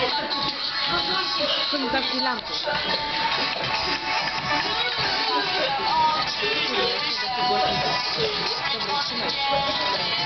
我们不是孤身一不是